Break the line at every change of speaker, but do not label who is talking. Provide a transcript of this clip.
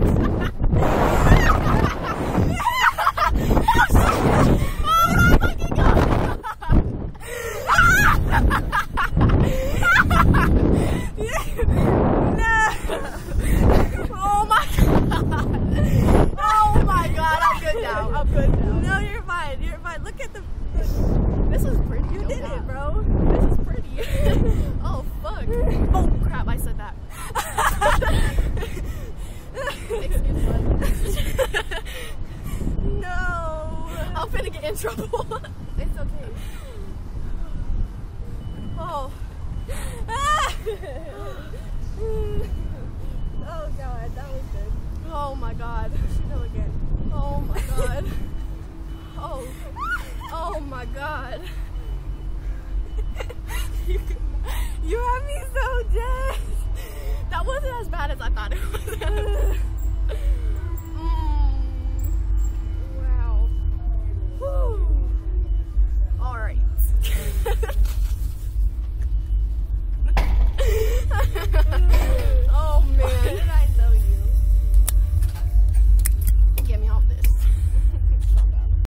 Oh
oh
now. I'm
good now. No, you're fine. You're fine. Look at the. This is
pretty. You did job. it, bro.
I'm finna get in trouble. it's okay. Oh.
Ah! oh god, that was good.
Oh my god.
Should again.
Oh my god. Oh. Oh my god.
You have me so dead.
That wasn't as bad as I thought it was.